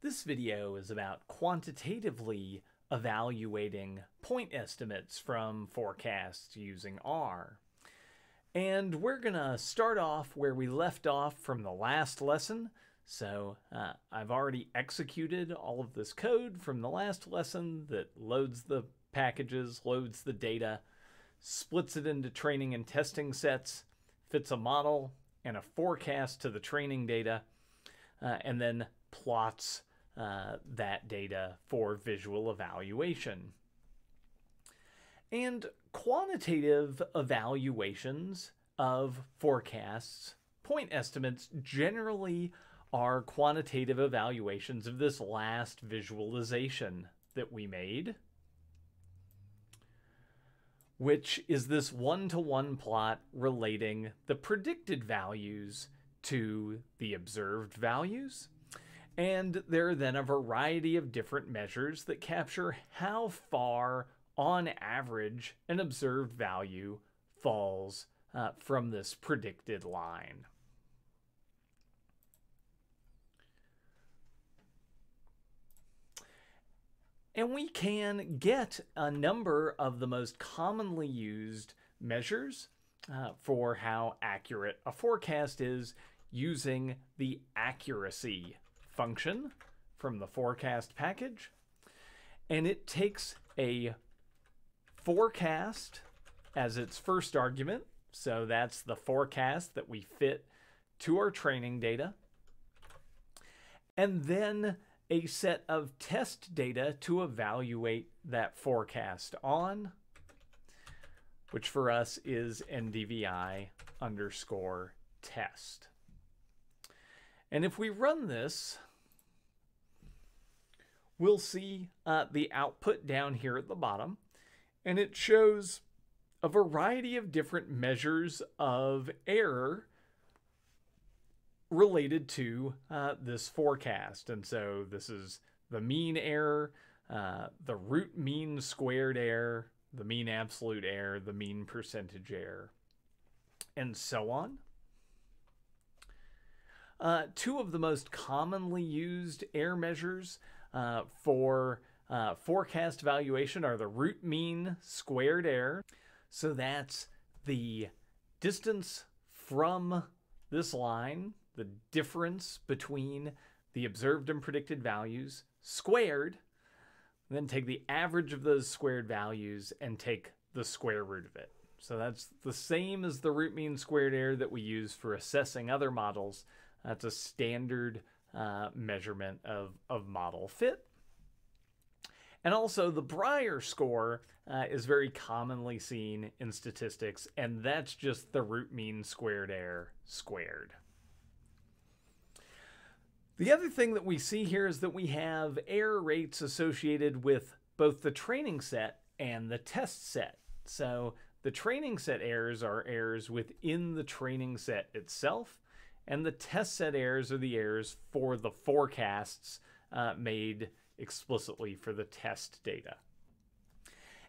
This video is about quantitatively evaluating point estimates from forecasts using R. And we're going to start off where we left off from the last lesson. So uh, I've already executed all of this code from the last lesson that loads the packages, loads the data, splits it into training and testing sets, fits a model and a forecast to the training data, uh, and then plots uh, that data for visual evaluation. And quantitative evaluations of forecasts, point estimates generally are quantitative evaluations of this last visualization that we made, which is this one to one plot relating the predicted values to the observed values. And there are then a variety of different measures that capture how far, on average, an observed value falls uh, from this predicted line. And we can get a number of the most commonly used measures uh, for how accurate a forecast is using the accuracy function from the forecast package. And it takes a forecast as its first argument. So that's the forecast that we fit to our training data. And then a set of test data to evaluate that forecast on, which for us is NDVI underscore test. And if we run this, we'll see uh, the output down here at the bottom, and it shows a variety of different measures of error related to uh, this forecast. And so this is the mean error, uh, the root mean squared error, the mean absolute error, the mean percentage error, and so on. Uh, two of the most commonly used error measures uh, for uh, forecast valuation are the root mean squared error. So that's the distance from this line, the difference between the observed and predicted values squared, then take the average of those squared values and take the square root of it. So that's the same as the root mean squared error that we use for assessing other models. That's a standard uh, measurement of, of model fit. And also, the Brier score uh, is very commonly seen in statistics, and that's just the root mean squared error squared. The other thing that we see here is that we have error rates associated with both the training set and the test set. So the training set errors are errors within the training set itself, and the test set errors are the errors for the forecasts uh, made explicitly for the test data.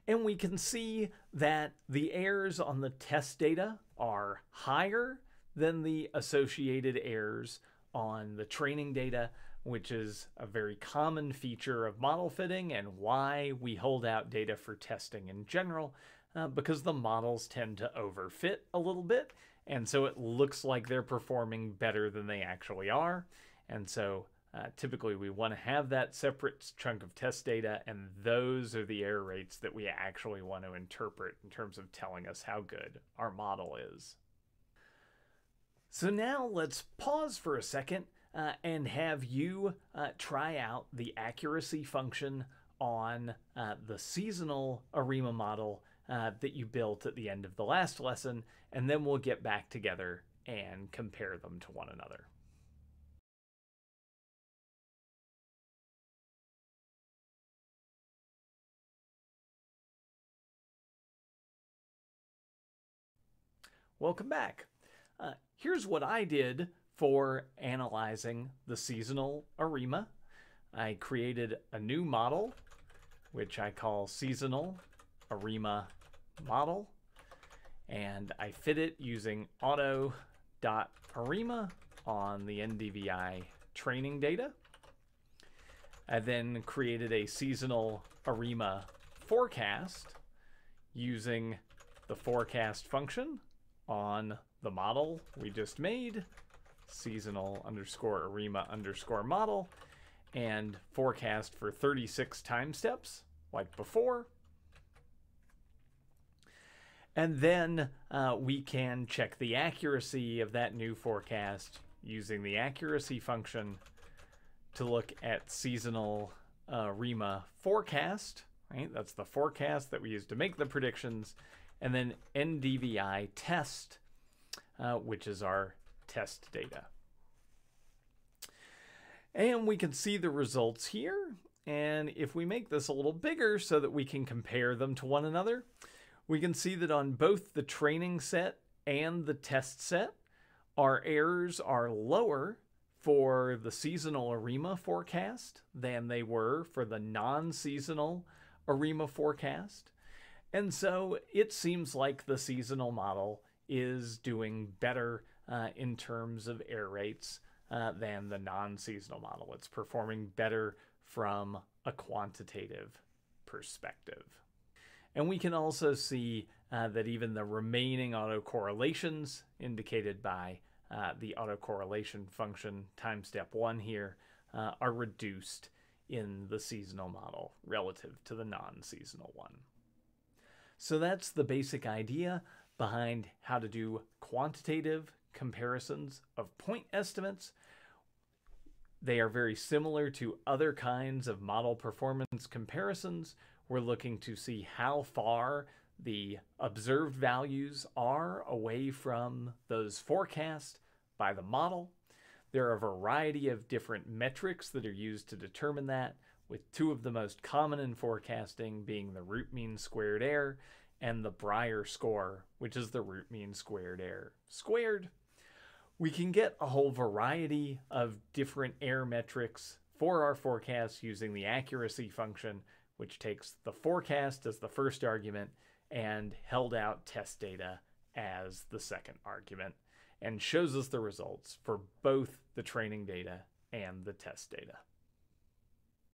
And we can see that the errors on the test data are higher than the associated errors on the training data, which is a very common feature of model fitting and why we hold out data for testing in general, uh, because the models tend to overfit a little bit. And so it looks like they're performing better than they actually are. And so uh, typically we want to have that separate chunk of test data, and those are the error rates that we actually want to interpret in terms of telling us how good our model is. So now let's pause for a second uh, and have you uh, try out the accuracy function on uh, the seasonal ARIMA model uh, that you built at the end of the last lesson, and then we'll get back together and compare them to one another. Welcome back. Uh, here's what I did for analyzing the seasonal ARIMA. I created a new model, which I call seasonal ARIMA model, and I fit it using auto.arima on the NDVI training data. I then created a seasonal ARIMA forecast using the forecast function on the model we just made, seasonal underscore ARIMA underscore model, and forecast for 36 time steps like before. And then uh, we can check the accuracy of that new forecast using the accuracy function to look at seasonal uh, RIMA forecast, right? That's the forecast that we use to make the predictions. And then NDVI test, uh, which is our test data. And we can see the results here. And if we make this a little bigger so that we can compare them to one another, we can see that on both the training set and the test set, our errors are lower for the seasonal ARIMA forecast than they were for the non seasonal ARIMA forecast. And so it seems like the seasonal model is doing better uh, in terms of error rates uh, than the non seasonal model. It's performing better from a quantitative perspective. And we can also see uh, that even the remaining autocorrelations indicated by uh, the autocorrelation function time step one here uh, are reduced in the seasonal model relative to the non-seasonal one. So that's the basic idea behind how to do quantitative comparisons of point estimates. They are very similar to other kinds of model performance comparisons. We're looking to see how far the observed values are away from those forecast by the model. There are a variety of different metrics that are used to determine that, with two of the most common in forecasting being the root mean squared error and the Brier score, which is the root mean squared error squared. We can get a whole variety of different error metrics for our forecasts using the accuracy function, which takes the forecast as the first argument and held out test data as the second argument and shows us the results for both the training data and the test data.